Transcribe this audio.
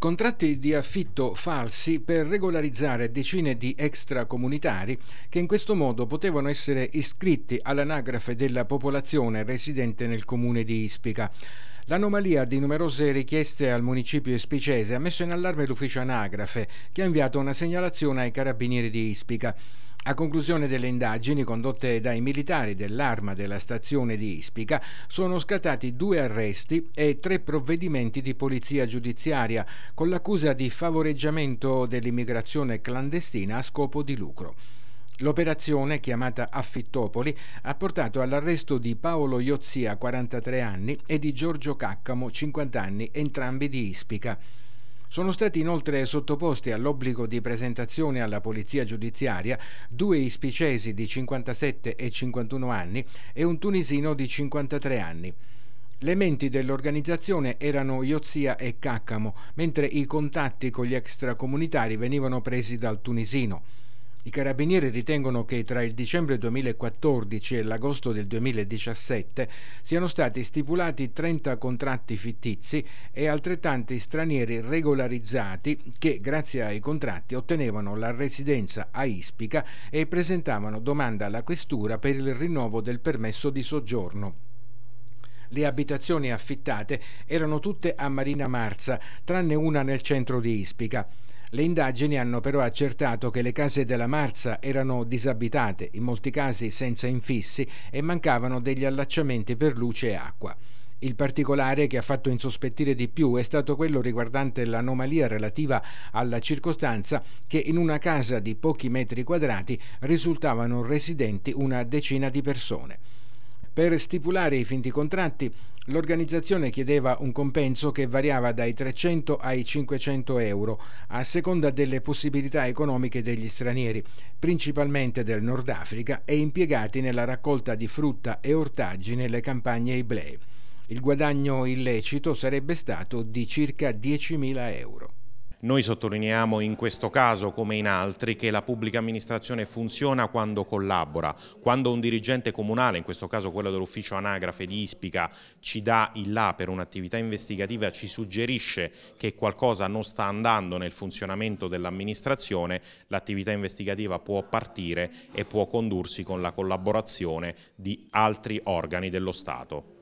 Contratti di affitto falsi per regolarizzare decine di extracomunitari che in questo modo potevano essere iscritti all'anagrafe della popolazione residente nel comune di Ispica. L'anomalia di numerose richieste al municipio ispicese ha messo in allarme l'ufficio anagrafe che ha inviato una segnalazione ai carabinieri di Ispica. A conclusione delle indagini condotte dai militari dell'arma della stazione di Ispica sono scattati due arresti e tre provvedimenti di polizia giudiziaria con l'accusa di favoreggiamento dell'immigrazione clandestina a scopo di lucro. L'operazione, chiamata Affittopoli, ha portato all'arresto di Paolo Iozzia, 43 anni, e di Giorgio Caccamo, 50 anni, entrambi di Ispica. Sono stati inoltre sottoposti all'obbligo di presentazione alla polizia giudiziaria due ispicesi di 57 e 51 anni e un tunisino di 53 anni. Le menti dell'organizzazione erano Iozia e Caccamo, mentre i contatti con gli extracomunitari venivano presi dal tunisino. I carabinieri ritengono che tra il dicembre 2014 e l'agosto del 2017 siano stati stipulati 30 contratti fittizi e altrettanti stranieri regolarizzati che, grazie ai contratti, ottenevano la residenza a Ispica e presentavano domanda alla questura per il rinnovo del permesso di soggiorno. Le abitazioni affittate erano tutte a Marina Marza, tranne una nel centro di Ispica. Le indagini hanno però accertato che le case della Marza erano disabitate, in molti casi senza infissi, e mancavano degli allacciamenti per luce e acqua. Il particolare che ha fatto insospettire di più è stato quello riguardante l'anomalia relativa alla circostanza che in una casa di pochi metri quadrati risultavano residenti una decina di persone. Per stipulare i finti contratti, l'organizzazione chiedeva un compenso che variava dai 300 ai 500 euro, a seconda delle possibilità economiche degli stranieri, principalmente del Nord Africa, e impiegati nella raccolta di frutta e ortaggi nelle campagne iblee. Il guadagno illecito sarebbe stato di circa 10.000 euro. Noi sottolineiamo in questo caso, come in altri, che la pubblica amministrazione funziona quando collabora, quando un dirigente comunale, in questo caso quello dell'ufficio anagrafe di Ispica, ci dà il là per un'attività investigativa, ci suggerisce che qualcosa non sta andando nel funzionamento dell'amministrazione, l'attività investigativa può partire e può condursi con la collaborazione di altri organi dello Stato.